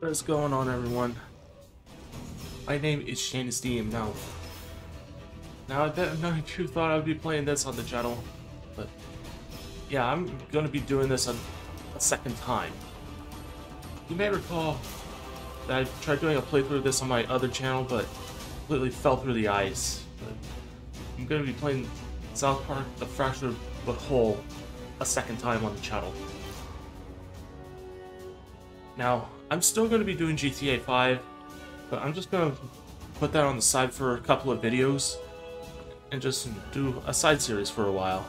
What is going on, everyone? My name is Shannon Steam. Now, now I bet none of you thought I would be playing this on the channel, but yeah, I'm going to be doing this a, a second time. You may recall that I tried doing a playthrough of this on my other channel, but completely fell through the ice. But I'm going to be playing South Park: The Fractured But Whole a second time on the channel. Now, I'm still going to be doing GTA 5, but I'm just going to put that on the side for a couple of videos and just do a side series for a while.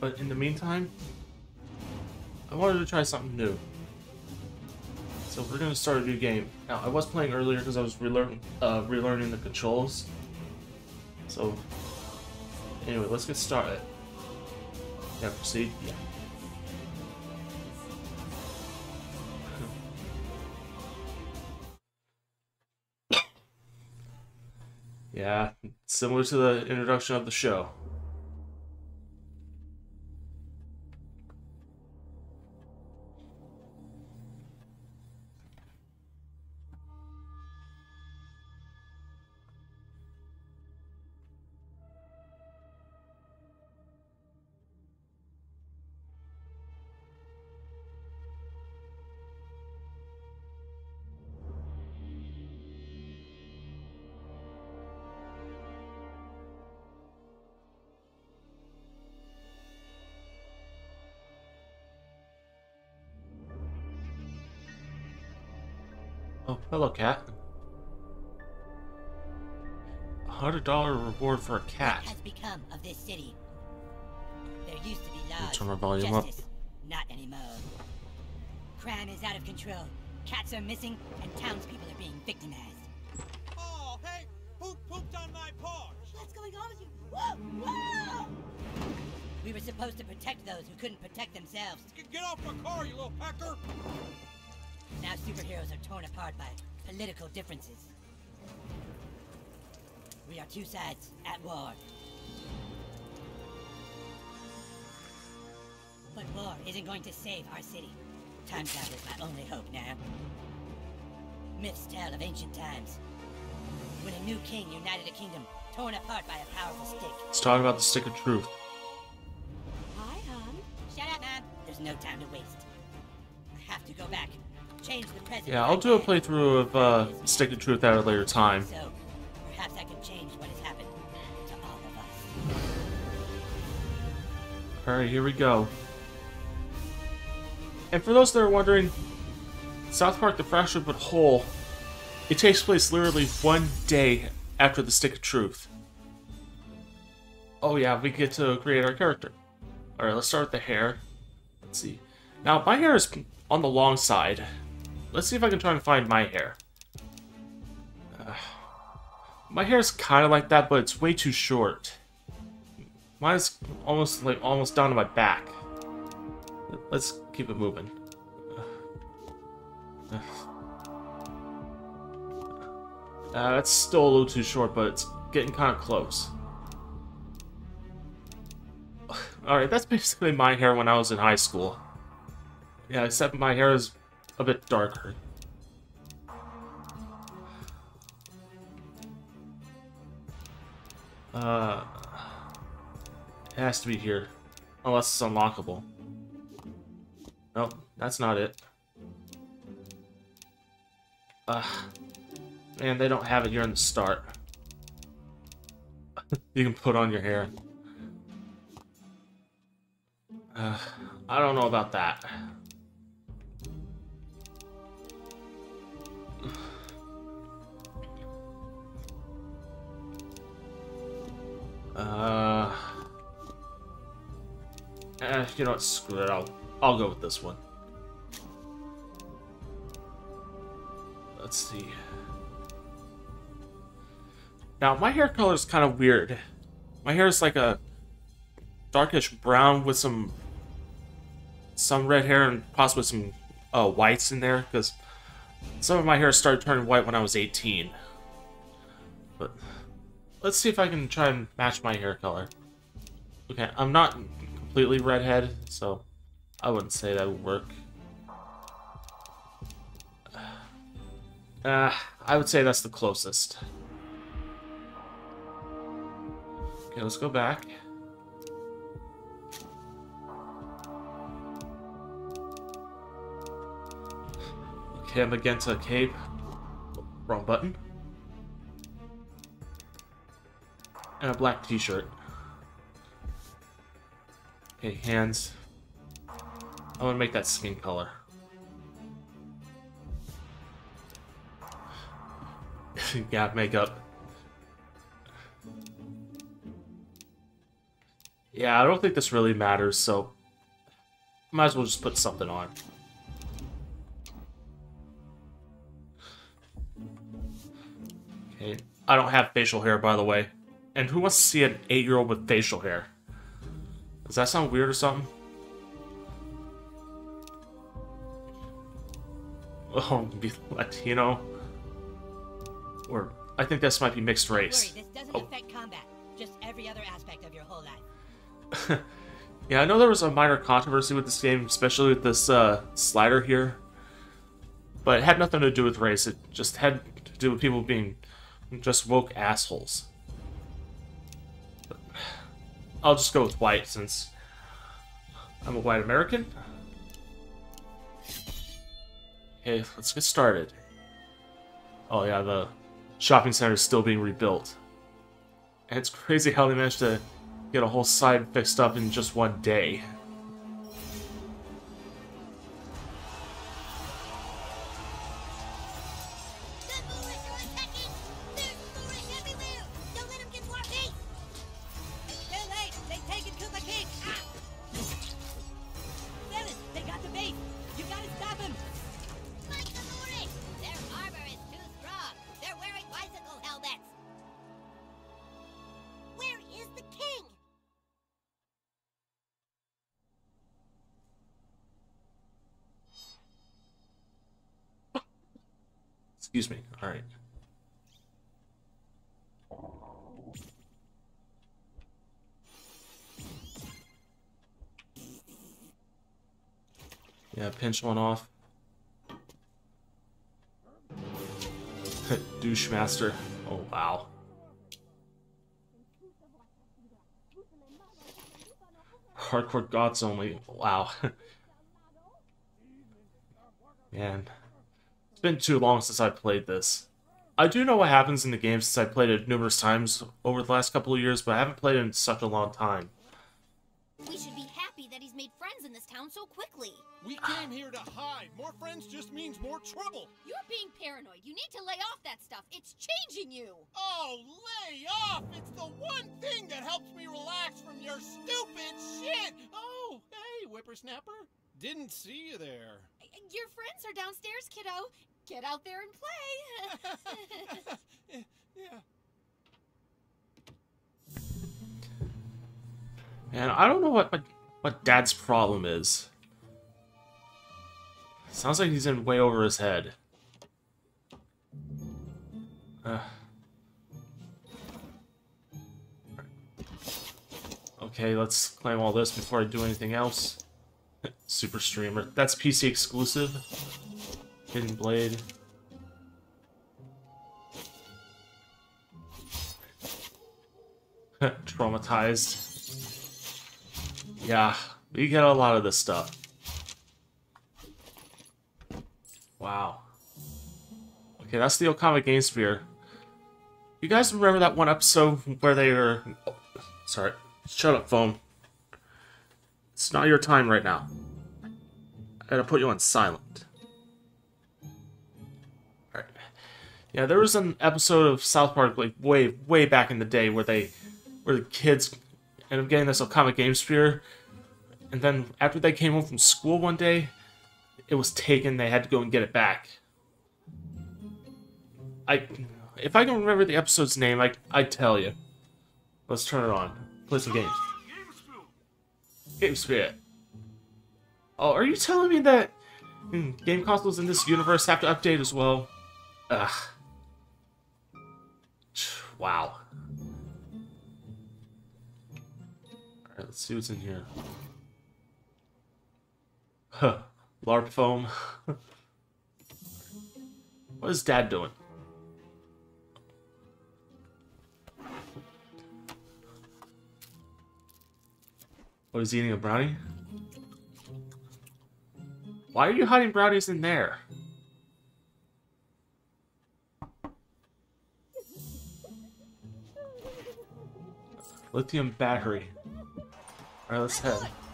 But in the meantime, I wanted to try something new. So we're going to start a new game. Now, I was playing earlier because I was relearn uh, relearning the controls. So, anyway, let's get started. Yeah, proceed? Yeah. Yeah, similar to the introduction of the show. For a cat. What has become of this city? There used to be Let's laws. turn our volume up. justice, Not anymore. Crime is out of control. Cats are missing, and townspeople are being victimized. Oh, hey, who pooped on my porch? What's going on with you? Whoa! Whoa! We were supposed to protect those who couldn't protect themselves. Get- Get off my car, you little pecker! Now superheroes are torn apart by political differences. We are two sides at war. But war isn't going to save our city. Time travel is my only hope now. Myths tell of ancient times. When a new king united a kingdom torn apart by a powerful stick. Let's talk about the stick of truth. Hi, hon. Shut up, man. There's no time to waste. I have to go back. Change the present. Yeah, I'll do a playthrough of uh, Stick of Truth at a later time. So, Alright, here we go. And for those that are wondering, South Park The Fractured But Whole, it takes place literally one day after the Stick of Truth. Oh yeah, we get to create our character. Alright, let's start with the hair. Let's see. Now, my hair is on the long side. Let's see if I can try and find my hair. Uh, my hair is kind of like that, but it's way too short. Mine's almost like almost down to my back. Let's keep it moving. Uh, that's still a little too short, but it's getting kind of close. Alright, that's basically my hair when I was in high school. Yeah, except my hair is a bit darker. Uh, it has to be here. Unless it's unlockable. Nope, that's not it. Ugh. Man, they don't have it here in the start. you can put on your hair. Uh, I don't know about that. Eh, you know what? Screw it. I'll I'll go with this one. Let's see. Now my hair color is kind of weird. My hair is like a darkish brown with some some red hair and possibly some uh, whites in there because some of my hair started turning white when I was 18. But let's see if I can try and match my hair color. Okay, I'm not completely redhead, so I wouldn't say that would work. Uh, I would say that's the closest. Okay, let's go back. Okay, I'm against a cave. Wrong button. And a black t-shirt. Okay, hands. I want to make that skin color. yeah, makeup. Yeah, I don't think this really matters, so... Might as well just put something on. Okay, I don't have facial hair, by the way. And who wants to see an 8-year-old with facial hair? Does that sound weird or something? Oh, be Latino? Or, I think this might be mixed race. Worry, this doesn't Oh. affect combat, just every other aspect of your whole life. Yeah, I know there was a minor controversy with this game, especially with this uh, slider here. But it had nothing to do with race. It just had to do with people being just woke assholes. I'll just go with white since I'm a white American. Okay, let's get started. Oh yeah, the shopping center is still being rebuilt. And it's crazy how they managed to get a whole side fixed up in just one day. Excuse me. Alright. Yeah, pinch one off. Douche master. Oh, wow. Hardcore gods only. Wow. Man. It's been too long since I played this. I do know what happens in the game since I played it numerous times over the last couple of years, but I haven't played it in such a long time. We should be happy that he's made friends in this town so quickly. We came here to hide. More friends just means more trouble. You're being paranoid. You need to lay off that stuff. It's changing you. Oh, lay off! It's the one thing that helps me relax from your stupid shit. Oh, hey, whippersnapper. Didn't see you there. Your friends are downstairs, kiddo. Get out there and play. yeah. And I don't know what what, what Dad's problem is. Sounds like he's in way over his head. Uh. Okay, let's claim all this before I do anything else. Super Streamer. That's PC exclusive. Hidden Blade. Traumatized. Yeah, we get a lot of this stuff. Wow. Okay, that's the Okama Game Sphere. You guys remember that one episode where they were... oh, sorry. Shut up, phone. It's not your time right now. I gotta put you on silent. Yeah, there was an episode of South Park, like, way, way back in the day where they... Where the kids end up getting this Okama Game Sphere. And then after they came home from school one day, it was taken. They had to go and get it back. I, if I can remember the episode's name, I I tell you. Let's turn it on. Play some games. Game Sphere. Oh, are you telling me that hmm, game consoles in this universe have to update as well? Ugh. Wow. Alright, let's see what's in here. Huh. LARP foam. What is Dad doing? What is he eating a brownie? Why are you hiding brownies in there?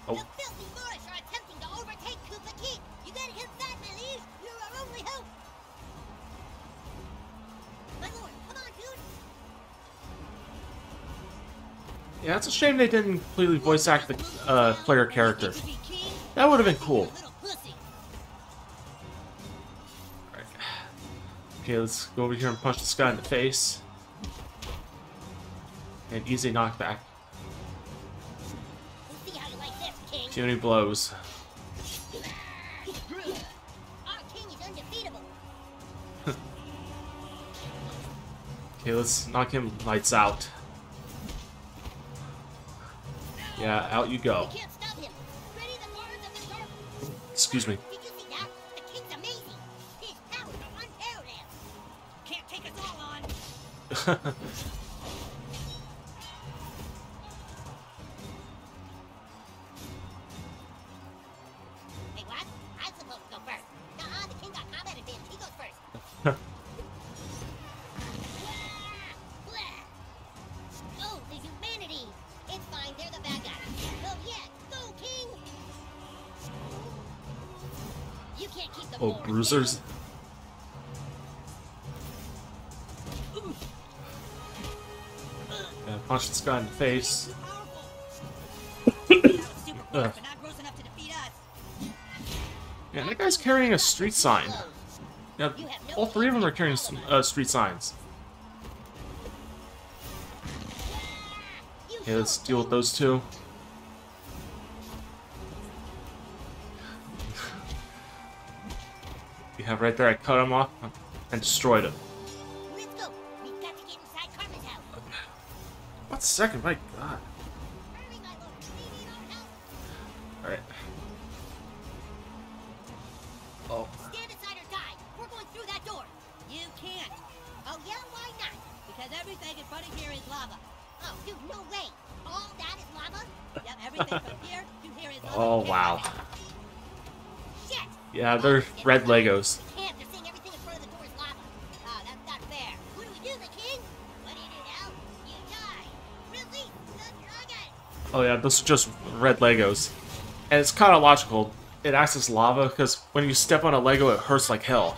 Hope. My lord, come on, dude. yeah, it's a shame they didn't completely voice act the uh, player character. To be king, That would have been cool. you little pussy. Alright. Okay, let's go over here and punch this guy in the face. An easy knockback. We'll see how you like this, king. Too many blows. Our king is undefeatable. Okay, let's knock him lights out. Yeah, out you go. We can't Down. Yeah, punch this guy in the face. Super Ugh. but not gross enough to defeat us. Yeah, that guy's carrying a street sign. Yeah, all three of them are carrying uh, street signs. Okay, let's deal with those two. Right there, I cut him off and destroyed him. Let's go. We've got to get inside Cartman's house. One second, my god. Hurry, my lord. We need our help. Alright. Oh. Stand aside or die. We're going through that door. You can't. Oh, yeah? Why not? Because everything in front of here is lava. Oh, dude, no way. All that is lava? Yep, everything from here to here is lava. Oh, wow. Oh, have it. Shit. Yeah, they're red Legos. We can't. They're saying everything in front of the door is lava. Ah, that's not fair. What do we do, the king? What do you do now? You die. Release the dragon. Oh yeah, those are just red Legos. And it's kind of logical. It acts as lava because when you step on a Lego, it hurts like hell.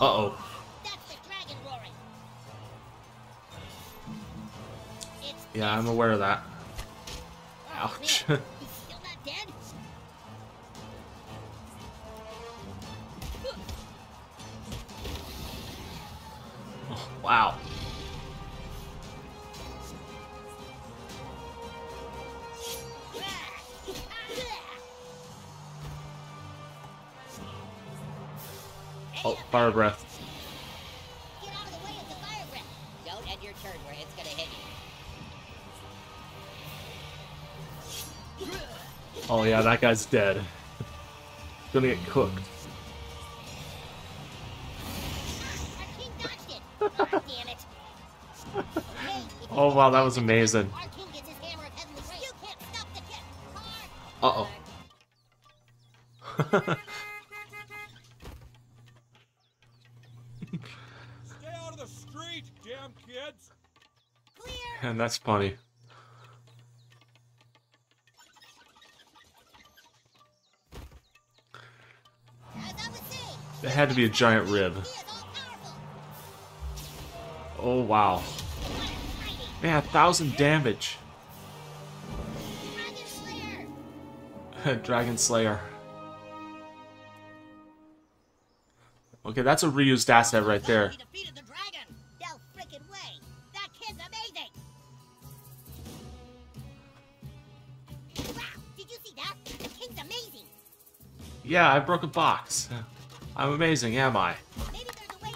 Uh-oh. That's the dragon roaring. It's Yeah, I'm aware of that. Oh, Ouch. Oh, fire breath. Get out of the way of the fire breath. Don't end your turn where it's gonna hit you. Oh yeah, that guy's dead. Gonna get cooked. Our king dodged it. Damn it. Okay, if you Oh wow, that was amazing. Our king That's funny. It had to be a giant rib. Oh wow. Man, a thousand damage. Dragon Slayer. Okay, that's a reused asset right there. Amazing. Yeah, I broke a box. I'm amazing, am I? Maybe there's a way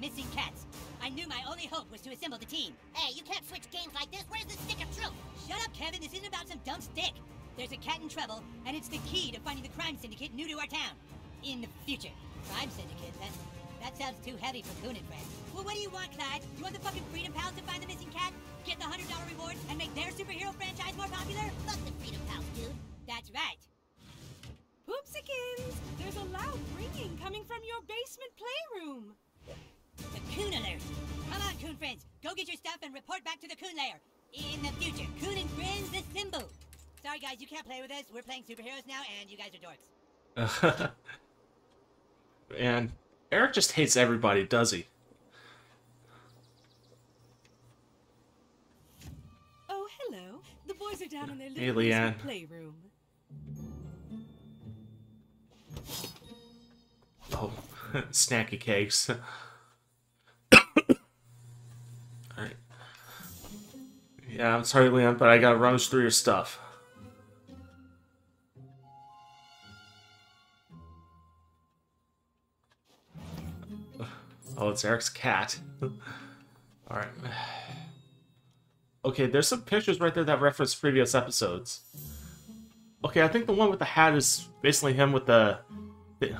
missing cats. I knew my only hope was to assemble the team. Hey, you can't switch games like this. Where's the stick of truth? Shut up, Kevin. This isn't about some dumb stick. There's a cat in trouble, and it's the key to finding the crime syndicate new to our town. In the future. Crime syndicate? That, that sounds too heavy for Coon and friends. Well, what do you want, Clyde? You want the fucking Freedom Pals to find the missing cat? Get the $100 reward and make their superhero franchise more popular? Fuck the Freedom Pals, dude. That's right. Poopsikins! There's a loud ringing coming from your basement playroom. The Coon Alert. Come on, Coon friends. Go get your stuff and report back to the Coon Lair. In the future, Coon and friends assemble. Sorry, guys, you can't play with us. We're playing superheroes now, and you guys are dorks. and Eric just hates everybody, does he? Oh, hello. The boys are down in their little Liane. basement playroom. Oh, snacky cakes. Yeah, I'm sorry, Liane, but I gotta rummage through your stuff. Oh, it's Eric's cat. Alright. Okay, there's some pictures right there that reference previous episodes. Okay, I think the one with the hat is basically him with the, the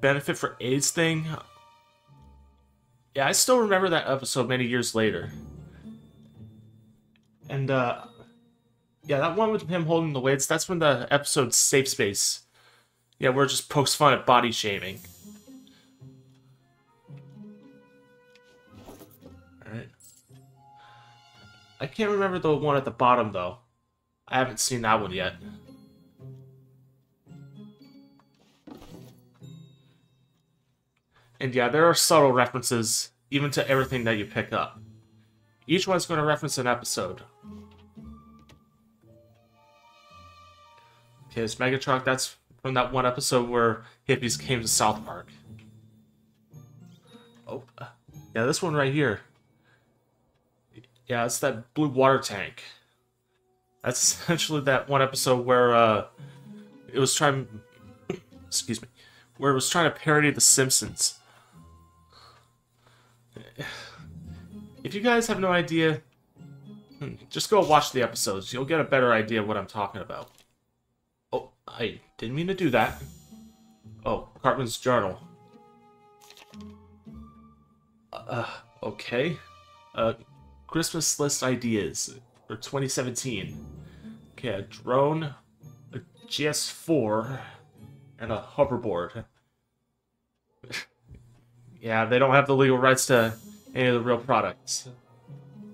benefit for AIDS thing. Yeah, I still remember that episode many years later. And, uh, yeah, that one with him holding the weights, that's when the episode Safe Space. Yeah, we're just pokes fun at body shaming. Alright. I can't remember the one at the bottom, though. I haven't seen that one yet. And yeah, there are subtle references even to everything that you pick up. Each one's going to reference an episode. This Megatruck, that's from that one episode where hippies came to South Park. Oh, uh, yeah, this one right here. Yeah, it's that blue water tank. That's essentially that one episode where uh, it was trying, excuse me, where it was trying to parody The Simpsons. If you guys have no idea, hmm, just go watch the episodes. You'll get a better idea of what I'm talking about. I didn't mean to do that. Oh, Cartman's journal. Uh, okay. Uh, Christmas list ideas for 2017. Okay, a drone, a GS4, and a hoverboard. yeah, they don't have the legal rights to any of the real products.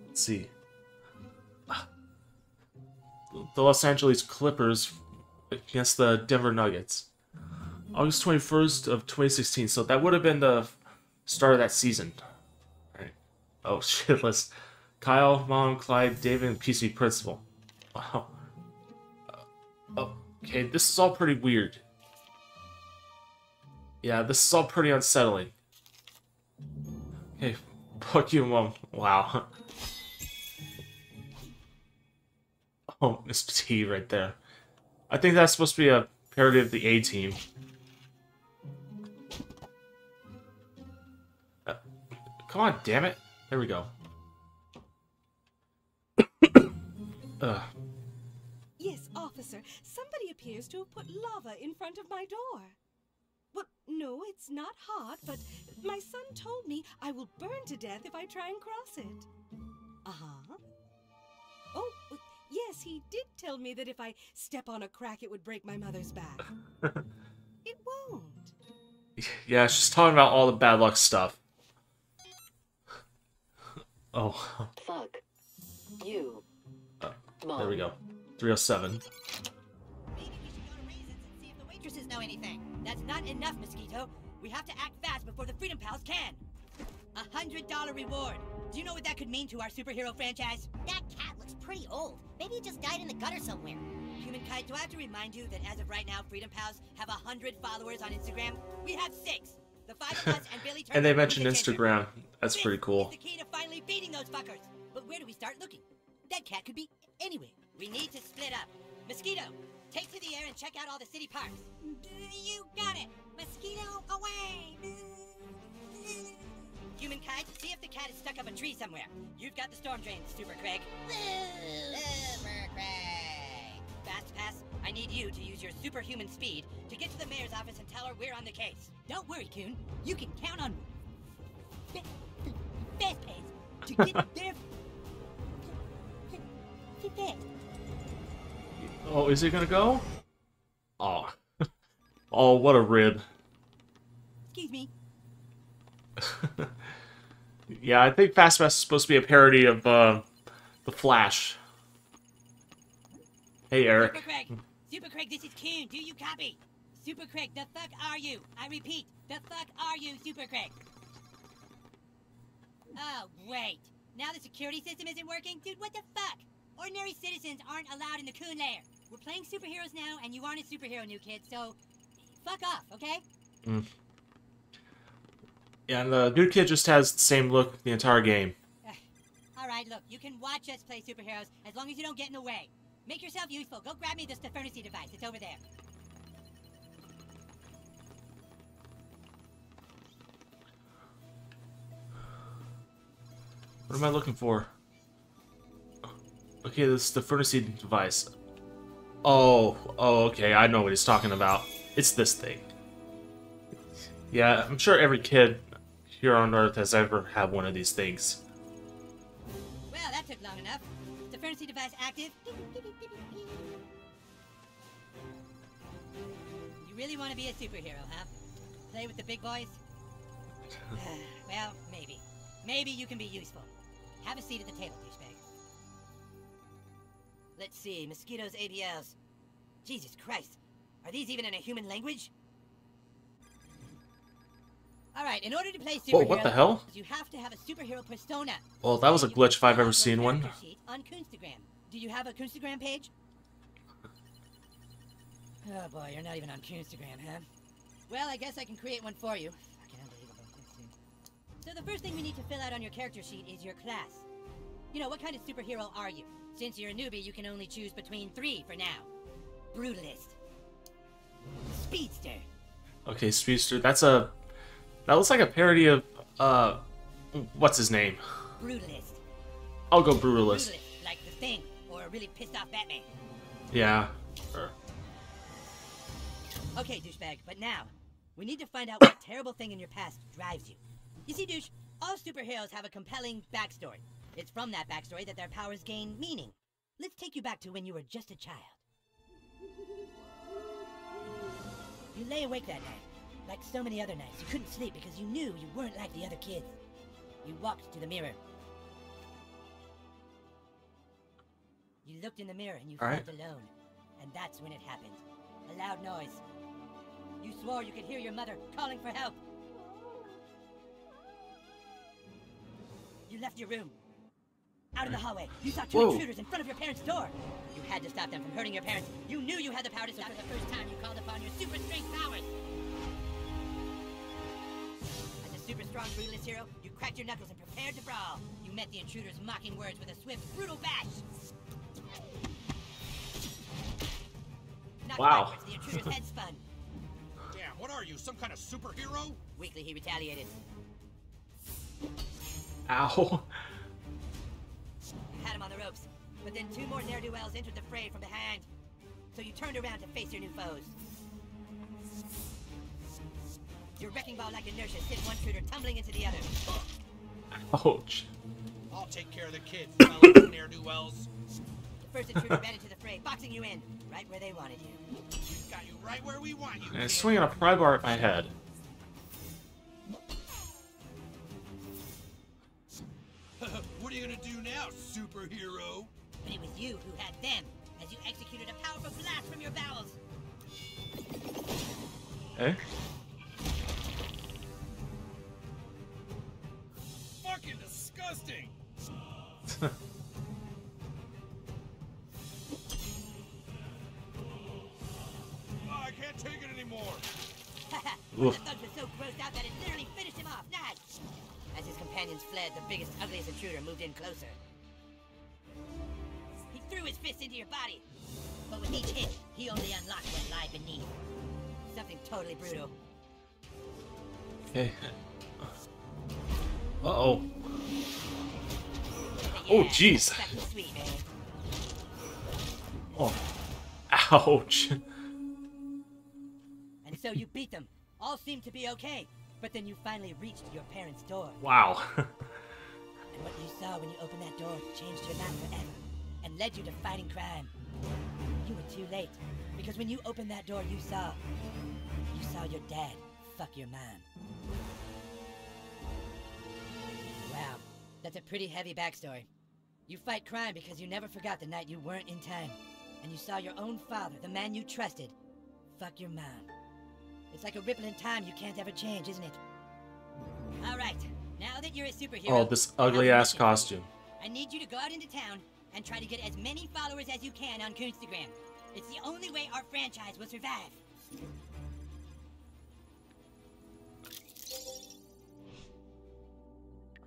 Let's see. The Los Angeles Clippers against the Denver Nuggets. August 21st of 2016, so that would have been the start of that season. Right. Oh, shit list. Kyle, Mom, Clyde, David, and PC Principal. Wow. Uh, okay, this is all pretty weird. Yeah, this is all pretty unsettling. Okay, fuck you, Mom. Wow. Oh, Mr. T right there. I think that's supposed to be a parody of the A-Team. Uh, come on, damn it. There we go. Ugh. Yes, officer. Somebody appears to have put lava in front of my door. Well, no, it's not hot, but my son told me I will burn to death if I try and cross it. Uh huh. Uh, yes, he did tell me that if I step on a crack, it would break my mother's back. it won't. Yeah, she's talking about all the bad luck stuff. Oh, Fuck. You. there we go. 307. Maybe we should go to Raisins and see if the waitresses know anything. That's not enough, Mosquito. We have to act fast before the Freedom Pals can. A hundred dollar reward. Do you know what that could mean to our superhero franchise? That cat looks pretty old. Maybe it just died in the gutter somewhere. Human Kite, do I have to remind you that as of right now, Freedom Pals have a hundred followers on Instagram? We have six. The five of us and Billy And they mentioned the. Instagram. That's This pretty cool. is the key to finally beating those fuckers. But where do we start looking? That cat could be anywhere. We need to split up. Mosquito, take to the air and check out all the city parks. You got it. Mosquito away. Human Kite, see if the cat is stuck up a tree somewhere. You've got the storm drain, Super Craig. Super Craig. Fast Pass, I need you to use your superhuman speed to get to the mayor's office and tell her we're on the case. Don't worry, Coon. You can count on Fa- Fast Pass to get there. Oh, is it gonna go? Oh. oh, what a rib. Excuse me. Yeah, I think Fast Pass is supposed to be a parody of uh, The Flash. Hey, Eric. Super Craig. Super Craig, this is Coon. Do you copy? Super Craig, the fuck are you? I repeat, the fuck are you, Super Craig? Oh, wait. Now the security system isn't working? Dude, what the fuck? Ordinary citizens aren't allowed in the Coon lair. We're playing superheroes now, and you aren't a superhero, new kid, so fuck off, okay? Yeah, and the new kid just has the same look the entire game. All right, look, you can watch us play superheroes as long as you don't get in the way. Make yourself useful. Go grab me the Stefernacy device. It's over there. What am I looking for? Oh, okay, this is the Furnace device. Oh, oh, okay, I know what he's talking about. It's this thing. Yeah, I'm sure every kid here on Earth has ever had one of these things. Well, that took long enough. The Stefernacy device active. You really want to be a superhero, huh? Play with the big boys? well, maybe. Maybe you can be useful. Have a seat at the table, douchebag. Let's see, mosquitoes, ABLs. Jesus Christ. Are these even in a human language? Alright, in order to play superhero, Whoa, what the hell? you have to have a superhero persona. Well, that was a glitch if I've ever seen one. On Coonstagram. Do you have a Coonstagram page? Oh boy, you're not even on Coonstagram, huh? Well, I guess I can create one for you. Fucking unbelievable. So the first thing we need to fill out on your character sheet is your class. You know, what kind of superhero are you? Since you're a newbie, you can only choose between three for now. Brutalist. Speedster. Okay, Speedster, that's a... That looks like a parody of, uh... What's his name? Brutalist. I'll go Brutalist. Brutalist, like the thing, or a really pissed off Batman. Yeah. Er, Okay, douchebag, but now, we need to find out what terrible thing in your past drives you. You see, douche, all superheroes have a compelling backstory. It's from that backstory that their powers gain meaning. Let's take you back to when you were just a child. You lay awake that night. Like so many other nights, you couldn't sleep because you knew you weren't like the other kids. You walked to the mirror. You looked in the mirror and you All felt right. alone. And that's when it happened. A loud noise. You swore you could hear your mother calling for help. You left your room. Out in the hallway, you saw two Whoa. intruders in front of your parents' door. You had to stop them from hurting your parents. You knew you had the power to stop it the first time you called upon your super strength powers. Super strong brutalist hero, you cracked your knuckles and prepared to brawl. You met the intruders' mocking words with a swift, brutal bash. Knocked Wow. backwards, the intruder's head spun. Damn, what are you, some kind of superhero? Weakly, he retaliated. Ow. You had him on the ropes, but then two more ne'er-do-wells entered the fray from behind. So you turned around to face your new foes. Your wrecking ball like inertia sent one shooter tumbling into the other. Ouch. I'll take care of the kids, fellas, ne'er-do-wells. The first intruder ran into the fray, boxing you in, right where they wanted you. We've got you right where we want you. And swinging a pry bar at my head. what are you gonna do now, superhero? But it was you who had them. as you executed a powerful blast from your bowels. Okay. Disgusting! Oh, I can't take it anymore. the Oof. thugs were so grossed out that it literally finished him off. Nice! As his companions fled, the biggest, ugliest intruder moved in closer. He threw his fist into your body. But with each hit, he only unlocked what lay beneath. Something totally brutal. Okay. Uh oh. Oh, jeez. Fucking sweet, man. Oh. Ouch. And so you beat them. All seemed to be okay. But then you finally reached your parents' door. Wow. And what you saw when you opened that door changed your life forever and led you to fighting crime. You were too late because when you opened that door, you saw. You saw your dad fuck your mom. That's a pretty heavy backstory. You fight crime because you never forgot the night you weren't in time. And you saw your own father, the man you trusted, fuck your mom. It's like a ripple in time you can't ever change, isn't it? Alright, now that you're a superhero. oh, this I have a ugly ass mission for you. costume. I need you to go out into town and try to get as many followers as you can on Coonstagram. It's the only way our franchise will survive.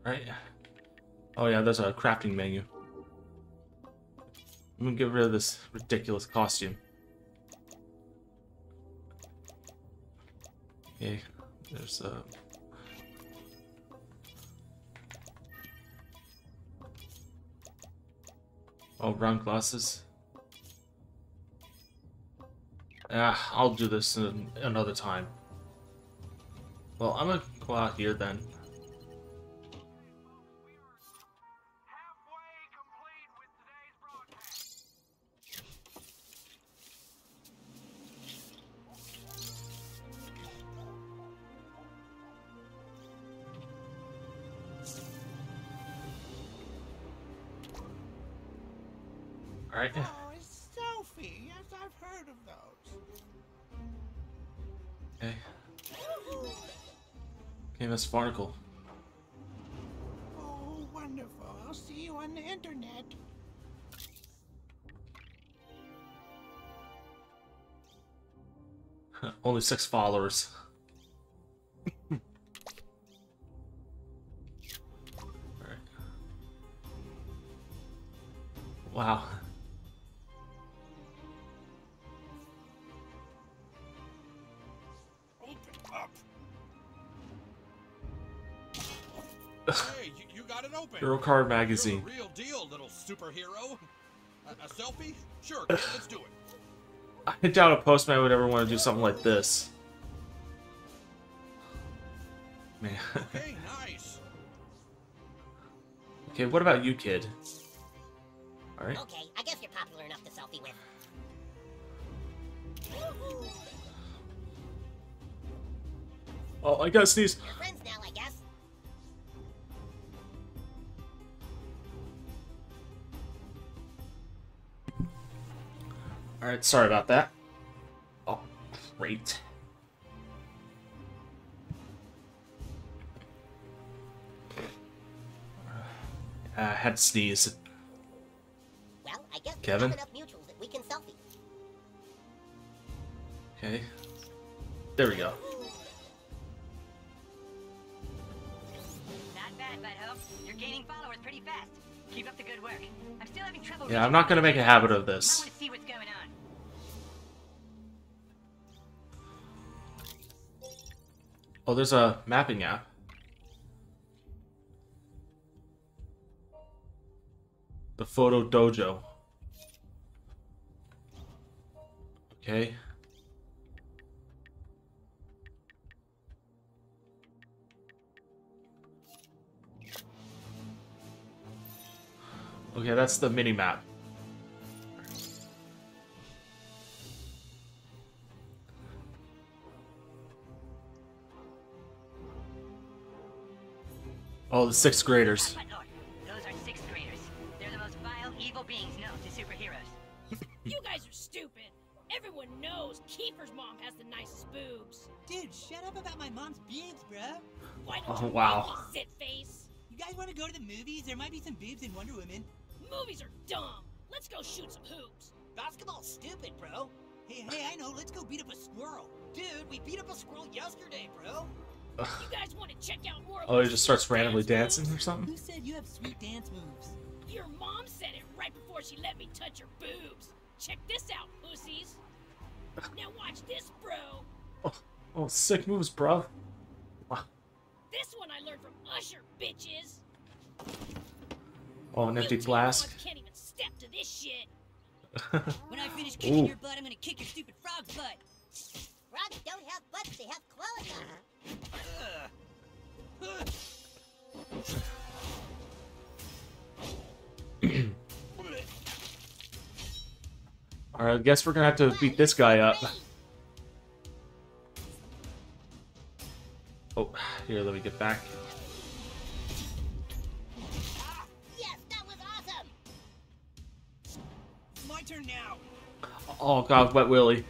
Right? Oh yeah, there's a crafting menu. I'm gonna get rid of this ridiculous costume. Okay, there's uh Oh, brown glasses. Ah, I'll do this another time. Well, I'm gonna go out here then. Farnacle. Oh, wonderful. I'll see you on the internet. Only six followers. Open. Hero Card You're Magazine. real deal, little superhero. A, a selfie? Sure, let's do it. I doubt a postman would ever want to do something like this. Man. Okay, nice. okay, what about you, kid? Alright. Okay, I guess you're popular enough to selfie with. Oh, I gotta sneeze. We're friends Alright, sorry about that. Oh, great. Uh, I had to sneeze. Well, I guess Kevin? we have enough mutuals that we can selfie. Okay. There we go. Not bad, Butthole. You're gaining followers pretty fast. Keep up the good work. I'm still having trouble. Yeah, I'm not gonna make a habit of I this. want to see what's going on. Oh, there's a mapping app. The Photo Dojo. Okay. Okay, that's the mini map. Oh, the sixth graders. But Lord, those are sixth graders. They're the most vile, evil beings known to superheroes. You guys are stupid. Everyone knows Kiefer's mom has the nicest boobs. Dude, shut up about my mom's boobs, bro. Why don't Oh, you wow. wow. sit face? You guys want to go to the movies? There might be some boobs in Wonder Woman. Movies are dumb. Let's go shoot some hoops. Basketball's stupid, bro. Hey, hey, I know. Let's go beat up a squirrel. Dude, we beat up a squirrel yesterday, bro. You guys want to check out more? Oh, he just starts randomly dance dancing or something? Who said you have sweet dance moves? Your mom said it right before she let me touch her boobs. Check this out, pussies. Now watch this, bro. Oh, oh sick moves, bro. This one I learned from Usher, bitches. Oh, an empty you flask. can't even step to this shit. When I finish kicking Ooh. your butt, I'm gonna kick your stupid frog's butt. Frogs don't have butts, they have claws on them. Alright, I guess we're gonna have to beat this guy up. Oh, here, let me get back. Yes, that was awesome! My turn now. Oh god, Wet Willy.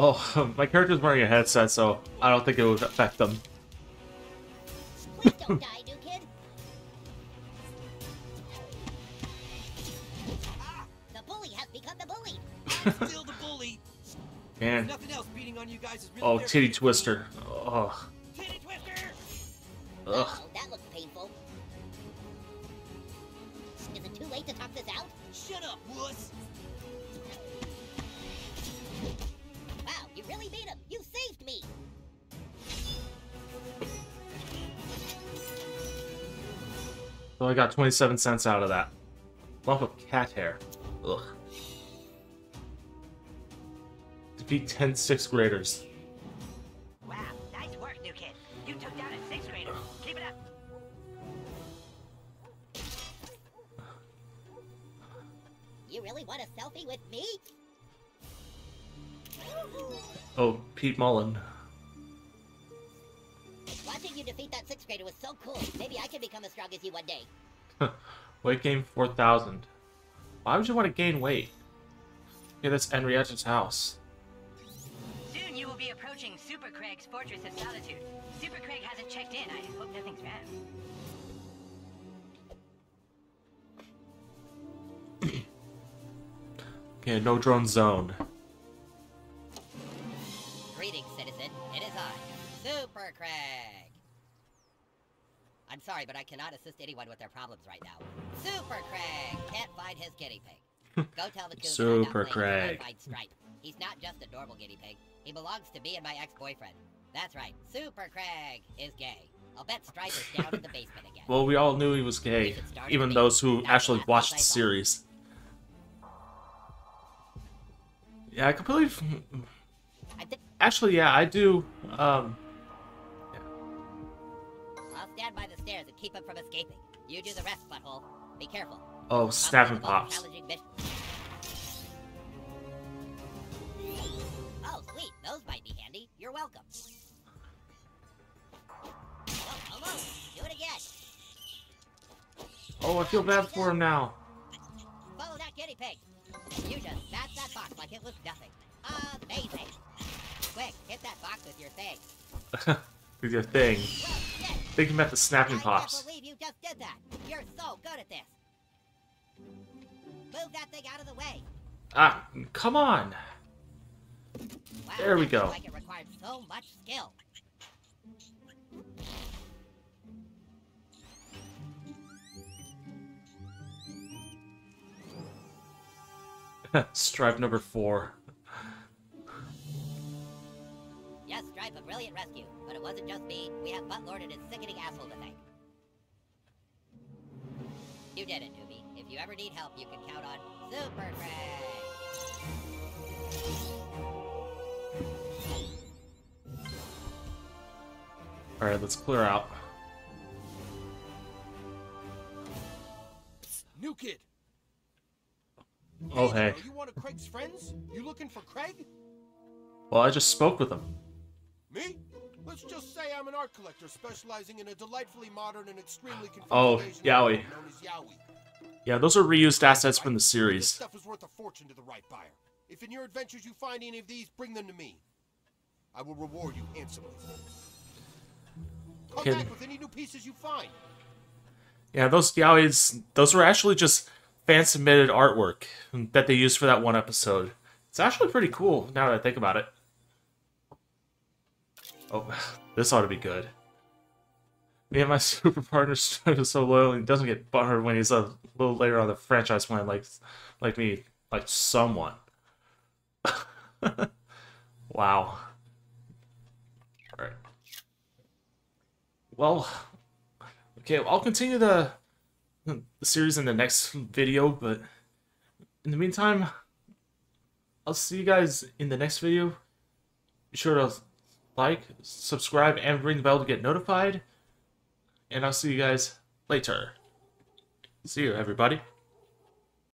Oh, my character's wearing a headset, so I don't think it would affect them. Please don't die, new kid. The bully has become the bully. Still the bully. Man. Nothing else beating on you guys is really Oh, titty twister. Oh, Titty twister. ugh. I got 27 cents out of that. Lump of cat hair. Ugh. Defeat 10 sixth graders. Wow, nice work, new kid. You took down a sixth grader. Keep it up. You really want a selfie with me? Oh, Pete Mullen. Weight gain 4,000. Why would you want to gain weight? Okay, that's Henrietta's house. Soon you will be approaching Super Craig's Fortress of Solitude. Super Craig hasn't checked in. I hope nothing's wrong. Okay, no drone zone. Sorry, but I cannot assist anyone with their problems right now. Super Craig can't find his guinea pig. Go tell the coon Super Craig. Stripe. He's not just a normal guinea pig. He belongs to me and my ex-boyfriend. That's right. Super Craig is gay. I'll bet Stripe is down in the basement again. Well, we all knew he was gay, even those who actually watched the series. Yeah, I completely. I Actually, yeah, I do. Um, I'll stand by the stairs and keep him from escaping. You do the rest, butthole. Be careful. oh, snap and pops. Oh, sweet. Those might be handy. You're welcome. Oh. Do it again. Oh, I feel bad for him now. Follow that guinea pig. You just smash that box like it was nothing. Amazing. Quick, hit that box with your thing. With your thing. Well, shit. Think about the snapping pops. I can't believe you just did that. You're so good at this. Move that thing out of the way. Ah, come on. Wow, There we go. Like it required so much skill. Stripe number four. Yes, Stripe, a brilliant rescue. But it wasn't just me. We have Buttlord and his sickening asshole to thank. You did it, newbie. If you ever need help, you can count on Super Craig. Alright, let's clear out. New kid. Oh, hey. Are you one of Craig's friends? You looking for Craig? Well, I just spoke with him. Me? Let's just say I'm an art collector specializing in a delightfully modern and extremely Oh, Asian yaoi. known as yaoi. Yeah, those are reused assets from the This series. stuff is worth a fortune to the right buyer. If in your adventures you find any of these, bring them to me. I will reward you handsomely. Come Okay. back with any new pieces you find. Yeah, those yaois, those were actually just fan submitted artwork that they used for that one episode. It's actually pretty cool now that I think about it. Oh, this ought to be good. Me and my super partner Stripe so loyal and doesn't get butthurt when he's a little later on the franchise plan like like me, like someone. wow. Alright. Well, okay, I'll continue the, the series in the next video, but in the meantime, I'll see you guys in the next video. Be sure to like, subscribe, and ring the bell to get notified. And I'll see you guys later. See you, everybody.